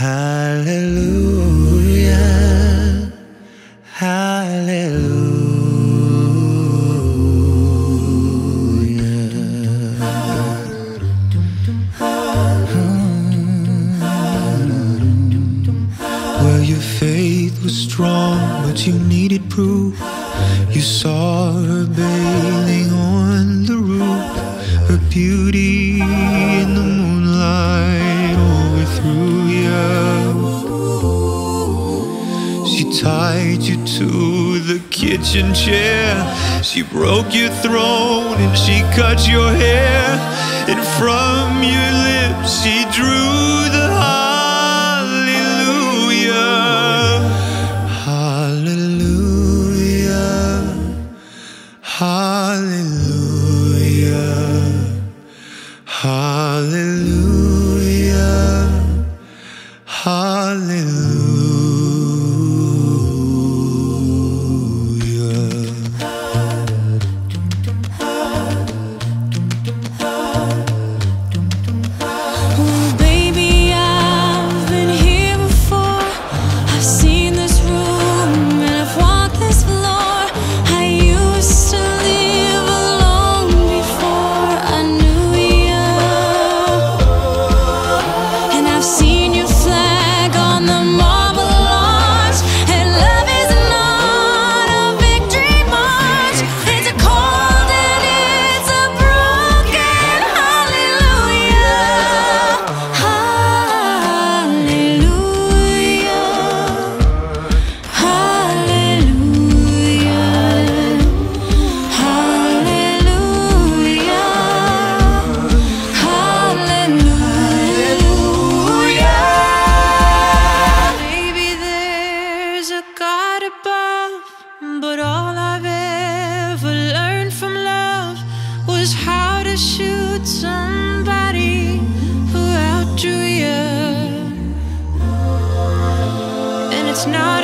Hallelujah. Hallelujah. Hmm. Well, your faith was strong, but you needed proof. You saw her bathing on the roof, her beauty to the kitchen chair. She broke your throne and she cut your hair. And from your lips she drew the it's not